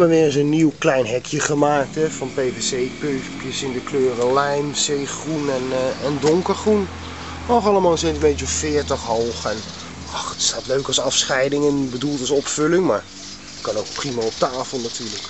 hebben weer eens een nieuw klein hekje gemaakt hè, van PVC keukjes in de kleuren lijm, zeegroen en, uh, en donkergroen. Nog allemaal een beetje 40 hoog en ach, het staat leuk als afscheiding en bedoeld als opvulling, maar kan ook prima op tafel natuurlijk.